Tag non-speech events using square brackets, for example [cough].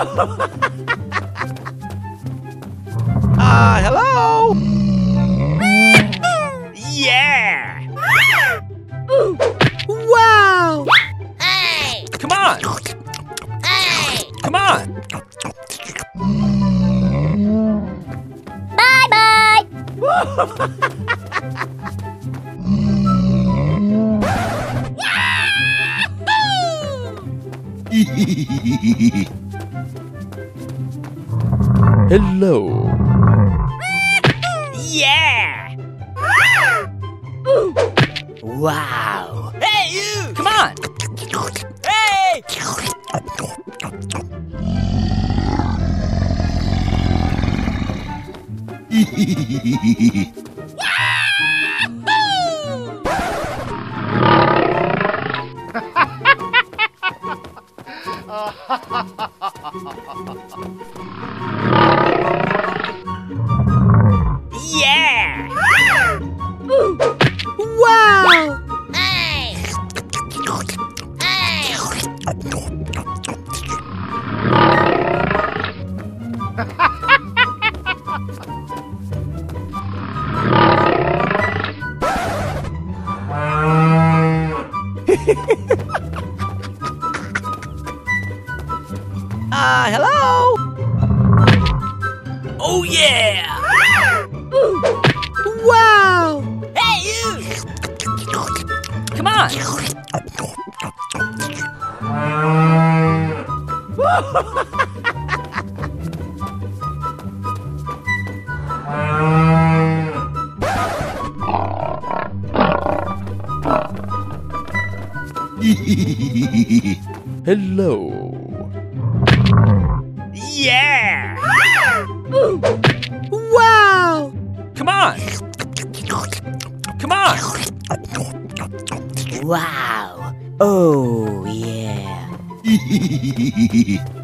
[laughs] uh, hello? yeah! wow! Hey! Come on! Hey! Come on! Bye-bye! [laughs] Yahoo! [laughs] Hello. Yeah! Wow! Hey, you! Come on! Hey! Yeah! [laughs] [laughs] Uh, hello? Oh, yeah! Wow! Hey, you! Come on! [laughs] [laughs] Hello. Yeah! [gasps] Wow! Come on! Come on! Wow! Oh, yeah. [laughs]